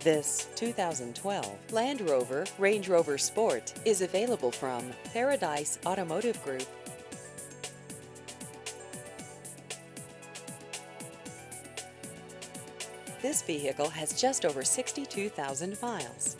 This 2012 Land Rover Range Rover Sport is available from Paradise Automotive Group. This vehicle has just over 62,000 miles.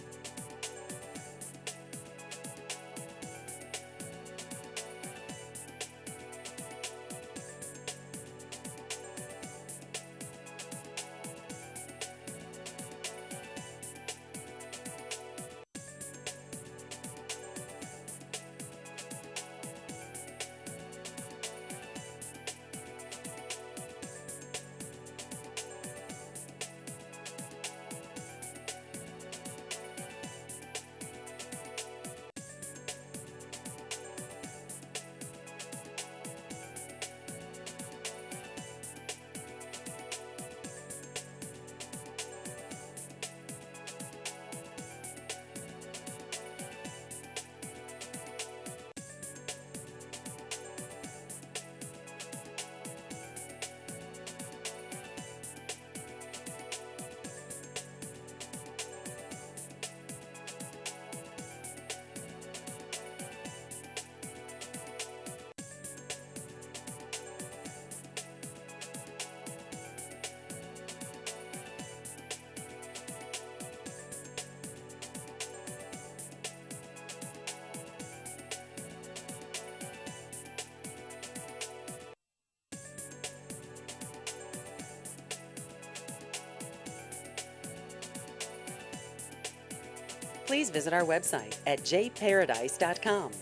Please visit our website at jparadise.com.